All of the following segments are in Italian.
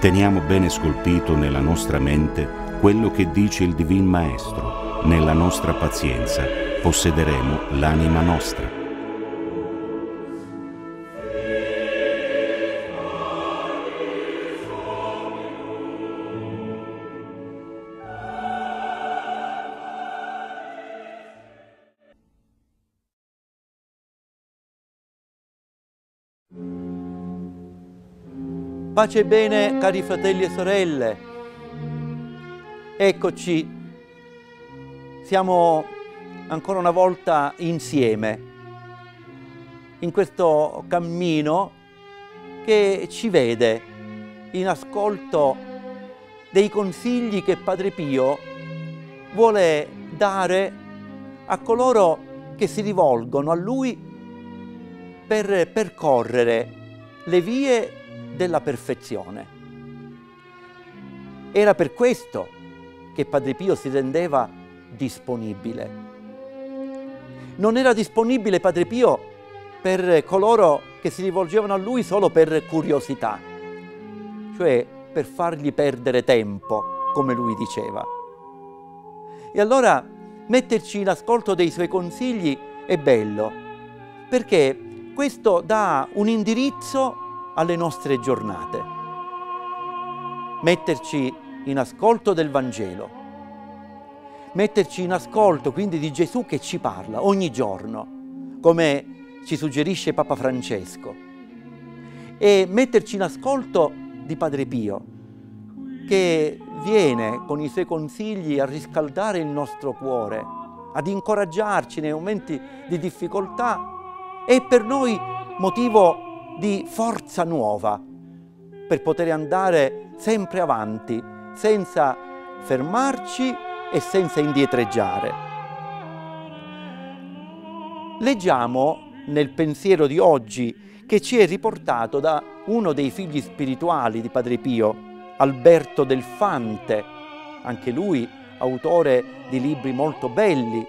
Teniamo bene scolpito nella nostra mente quello che dice il Divin Maestro. Nella nostra pazienza possederemo l'anima nostra. Pace e bene, cari fratelli e sorelle. Eccoci, siamo ancora una volta insieme in questo cammino che ci vede in ascolto dei consigli che Padre Pio vuole dare a coloro che si rivolgono a lui per percorrere le vie della perfezione. Era per questo che Padre Pio si rendeva disponibile. Non era disponibile Padre Pio per coloro che si rivolgevano a lui solo per curiosità, cioè per fargli perdere tempo, come lui diceva. E allora metterci in ascolto dei suoi consigli è bello, perché questo dà un indirizzo alle nostre giornate. Metterci in ascolto del Vangelo, metterci in ascolto quindi di Gesù che ci parla ogni giorno, come ci suggerisce Papa Francesco, e metterci in ascolto di Padre Pio, che viene con i suoi consigli a riscaldare il nostro cuore, ad incoraggiarci nei momenti di difficoltà e per noi motivo di forza nuova per poter andare sempre avanti senza fermarci e senza indietreggiare. Leggiamo nel pensiero di oggi che ci è riportato da uno dei figli spirituali di Padre Pio, Alberto del Fante, anche lui autore di libri molto belli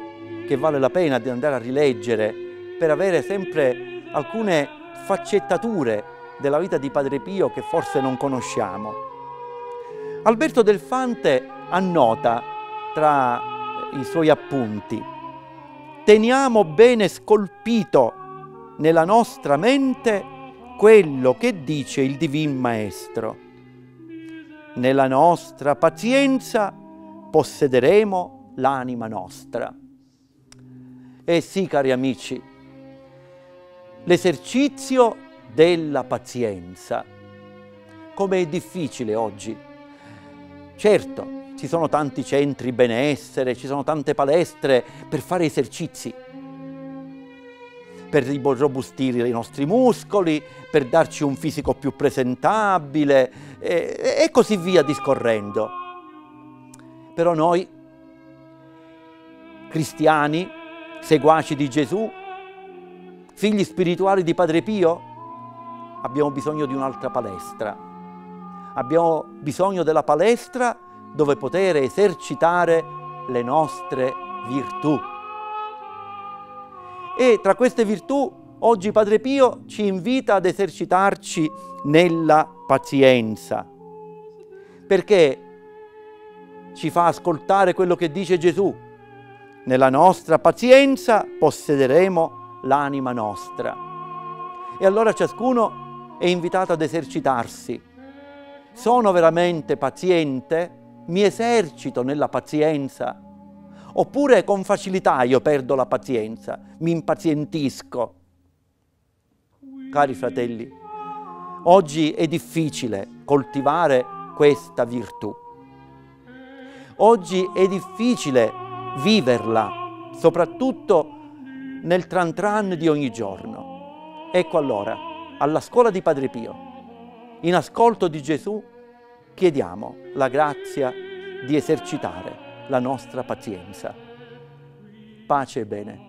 che vale la pena di andare a rileggere per avere sempre alcune sfaccettature della vita di Padre Pio che forse non conosciamo. Alberto Del Fante annota tra i suoi appunti, teniamo bene scolpito nella nostra mente quello che dice il Divin Maestro. Nella nostra pazienza possederemo l'anima nostra. E sì, cari amici, l'esercizio della pazienza. Come è difficile oggi. Certo, ci sono tanti centri benessere, ci sono tante palestre per fare esercizi, per robustire i nostri muscoli, per darci un fisico più presentabile e, e così via discorrendo. Però noi, cristiani, seguaci di Gesù, figli spirituali di Padre Pio, abbiamo bisogno di un'altra palestra. Abbiamo bisogno della palestra dove poter esercitare le nostre virtù. E tra queste virtù oggi Padre Pio ci invita ad esercitarci nella pazienza, perché ci fa ascoltare quello che dice Gesù. Nella nostra pazienza possederemo l'anima nostra. E allora ciascuno è invitato ad esercitarsi. Sono veramente paziente? Mi esercito nella pazienza? Oppure con facilità io perdo la pazienza, mi impazientisco? Cari fratelli, oggi è difficile coltivare questa virtù. Oggi è difficile viverla, soprattutto nel tran tran di ogni giorno. Ecco allora, alla scuola di Padre Pio, in ascolto di Gesù, chiediamo la grazia di esercitare la nostra pazienza. Pace e bene.